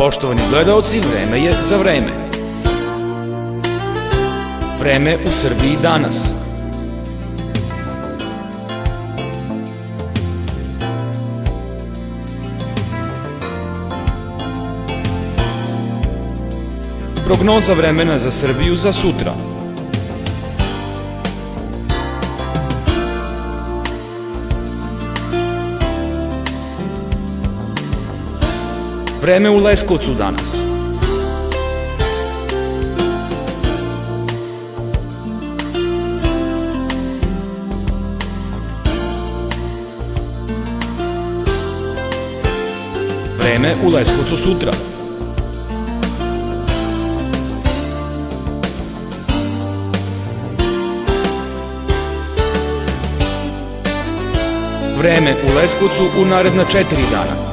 Poštovani gledalci, vreme je za vreme. Vreme u Srbiji danas. Prognoza vremena za Srbiju za sutra. Vreme u Leskovcu danas. Vreme u Leskovcu sutra. Vreme u Leskovcu u naredna četiri dana.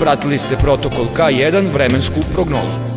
Pratili ste protokol K1 vremensku prognozu.